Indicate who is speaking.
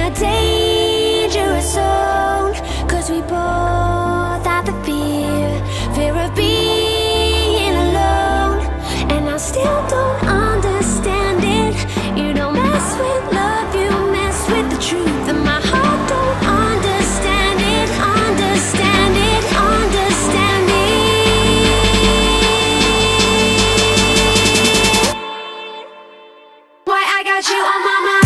Speaker 1: a dangerous zone. Cause we both have the fear Fear of being alone. And I still don't understand it. You don't mess with love, you mess with the truth. And my heart don't understand it Understand it, understand it. Why I got you on my mind.